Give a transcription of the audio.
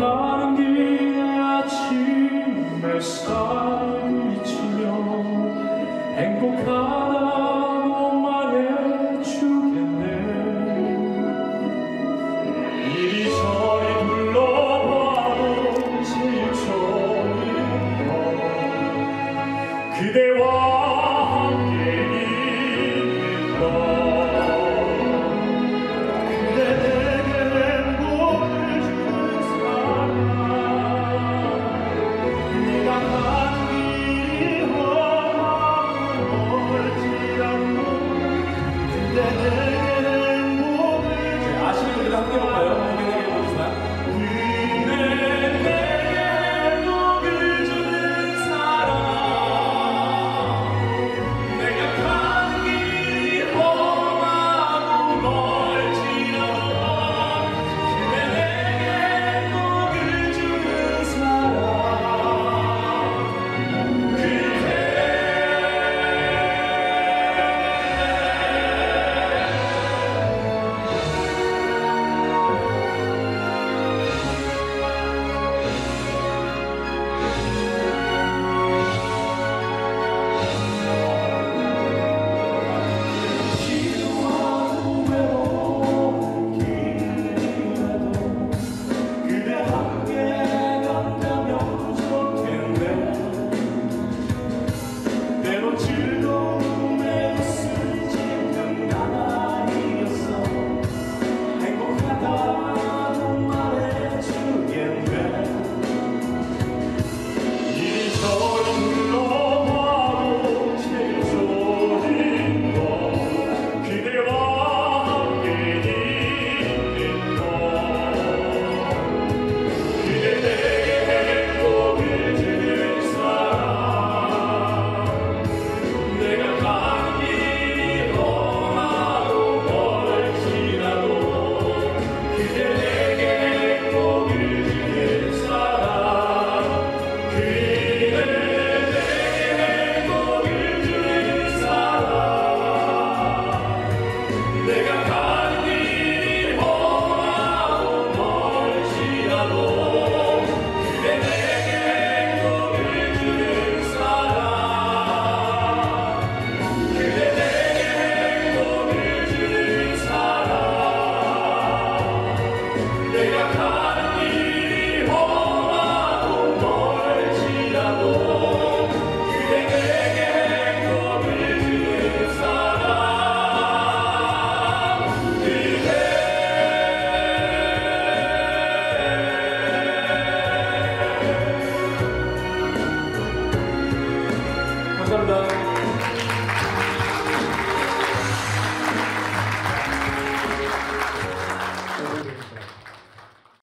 나는 내 아침 햇살을 비추며 행복한 the They got